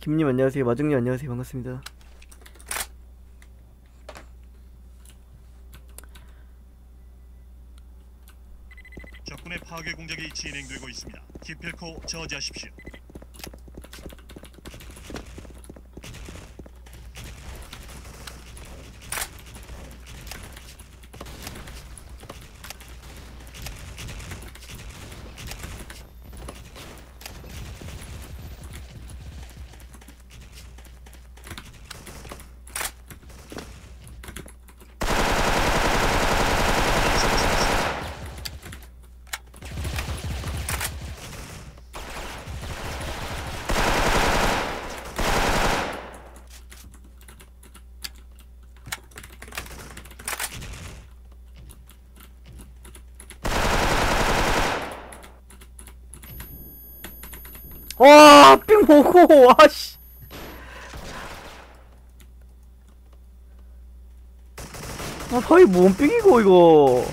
김님 안녕하세요. 마중님 안녕하세요. 반갑습니다. 적군의 파괴 공작이 진행되고 있습니다. 기필코 저지하십시오. 와, 삥 먹고, 아씨. 아, 사이 뭔 삥이고, 이거.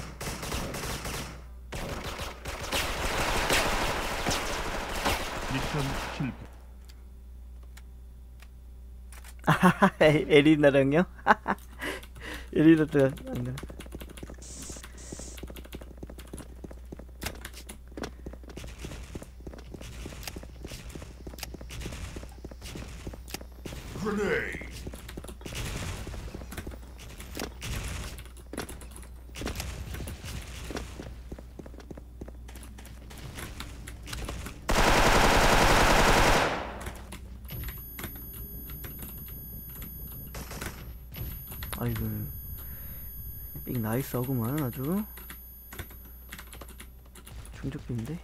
아하하, 에- 에리나랑요? 에리나도, 아니요. 아이고. 삥 나이스 하구만, 아주. 중적빈인데?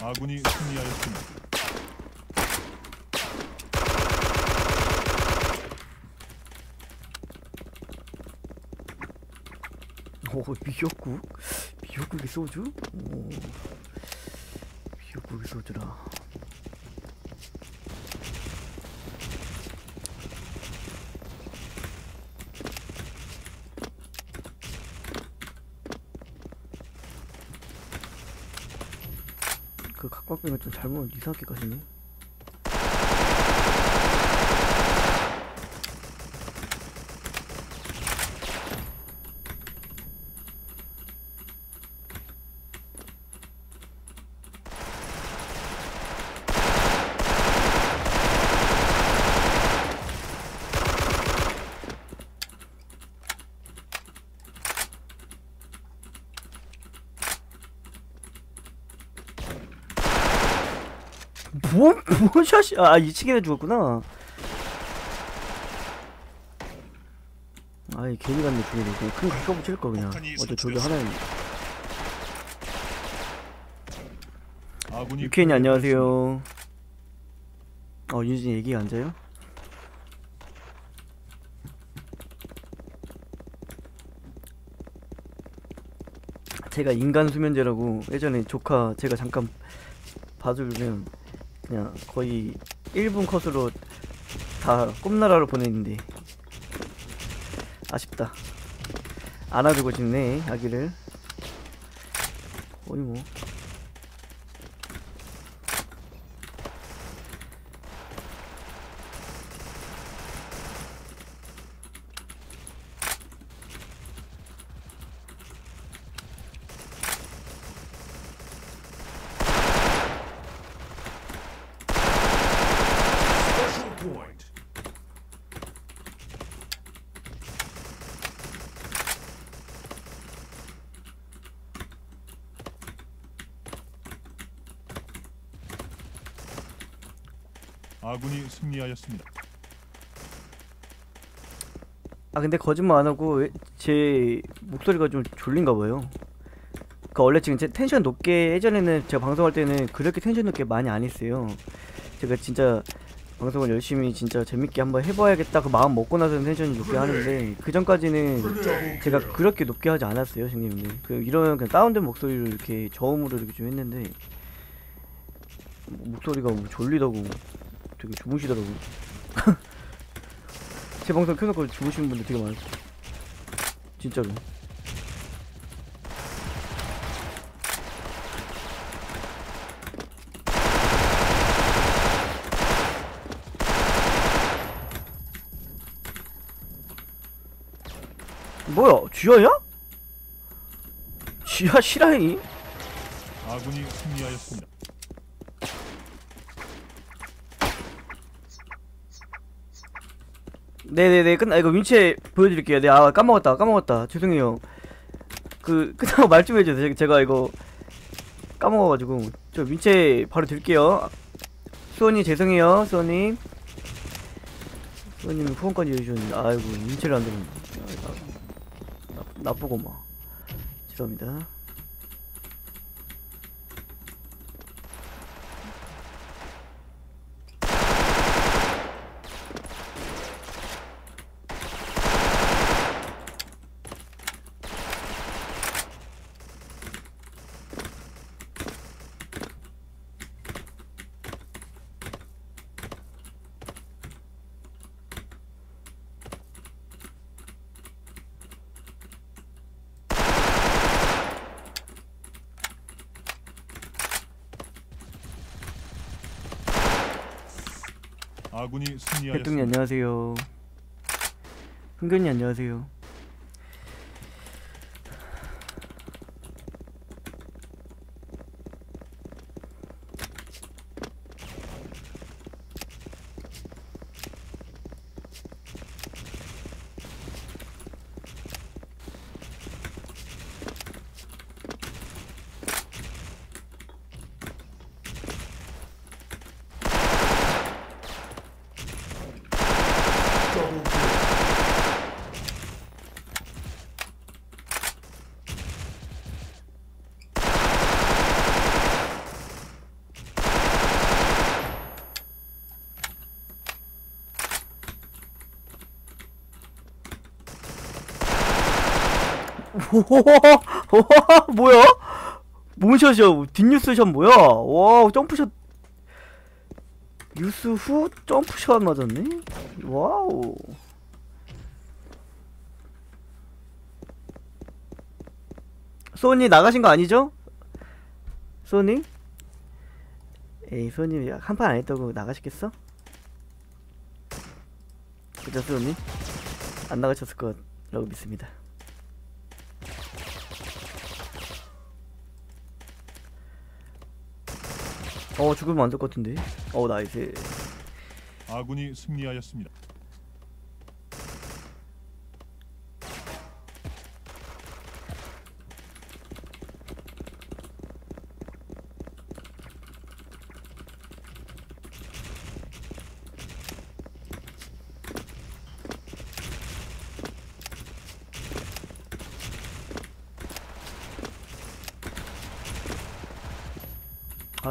아군이 승리하였습니다. 오 미역국? 미역국에 소주? 오 미역국에 소주라 그 각박빙을 좀 잘못 이상하게 가시네 뭐, 뭔 샷이, 아, 2층에 죽었구나. 아이, 괜히 갔네, 괜히. 그냥 큰 가까 붙일 거, 그냥. 어제 저기. 아군이 유케인이 안녕하세요. 어, 윤진이 얘기 앉아요? 제가 인간 수면제라고 예전에 조카 제가 잠깐 봐주면 그냥 거의 1분 컷으로 다 꿈나라로 보냈는데 아쉽다. 안아주고 싶네 아기를. 거의 뭐 아군이 승리하였습니다. 아 근데 거짓말 안 하고 왜- 제 목소리가 좀 졸린가 봐요. 그러니까 원래 지금 제 텐션 높게 예전에는 제가 방송할 때는 그렇게 텐션 높게 많이 안 했어요. 제가 진짜 방송을 열심히 진짜 재밌게 한번 해봐야겠다 그 마음 먹고 나서는 텐션이 높게 하는데 그 전까지는 제가 그렇게 높게 하지 않았어요, 형님. 그 이러면 그냥 다운된 목소리로 이렇게 저음으로 이렇게 좀 했는데 목소리가 뭐 졸리다고 되게 주무시더라고. 제 방송 켜놓고 죽으시는 분들 되게 많아요. 진짜로. 뭐야? 쥐어야? 쥐야 실화이? 아군이 승리하였습니다. 네네네 끝나 이거 윈체 보여드릴게요. 네 아 까먹었다 까먹었다 죄송해요. 그 끝나고 말 좀 해주세요. 제- 제가 이거 까먹어가지고 저 윈체 바로 드릴게요. 수원님 죄송해요 수원님. 수원님 후원까지 해주셨는데 아이고 윈체를 안 들었네. 아, 나, 나쁘고 막 죄송합니다. 아군이 승리하였습니다. 안녕하세요. 흥근이 안녕하세요. 와 뭐야? 몸샷이야 뒷뉴스샷 뭐야? 와 점프샷 뉴스 후 점프샷 맞았네? 와우 소니 나가신 거 아니죠? 소니? 에이 소니 한판 안 했다고 나가시겠어? 그죠 소니? 안 나가셨을 거라고 믿습니다 어 죽으면 안 될 것 같은데 어 nice 아군이 승리하였습니다.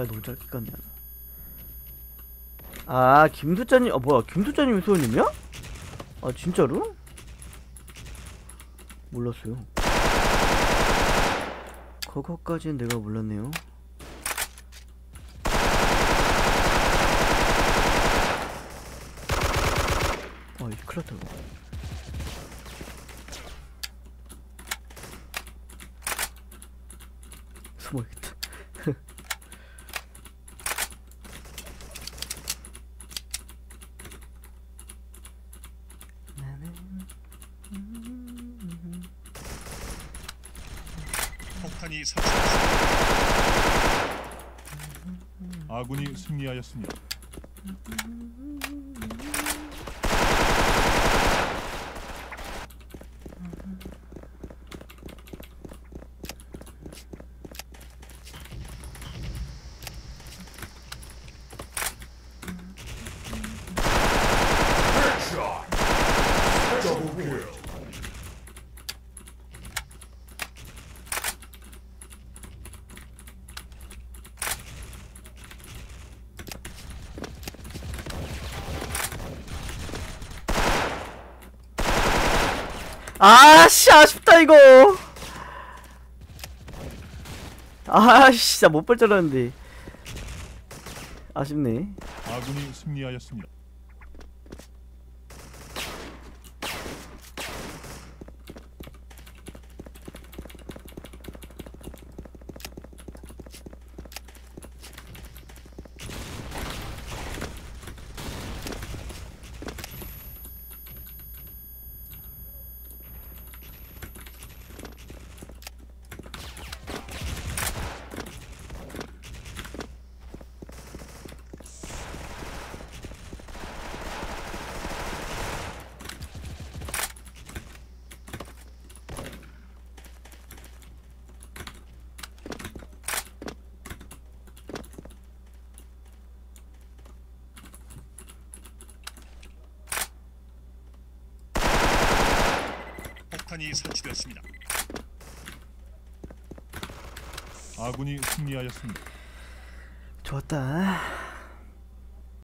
아 너무 짧게 갔네 아 김두짜님 아 뭐야 김두짜님이 소연님이야? 아 진짜로? 몰랐어요 그거까지는 내가 몰랐네요 아 이거 큰일 났다 이거 숨어야겠다 설치됐습니다. 아군이 승리하였습니다. 아씨 아쉽다 이거. 아씨 진짜 못 볼 줄 알았는데. 아쉽네. 아군이 승리하였습니다. 폭탄이 설치되었습니다. 아군이 승리하였습니다. 좋았다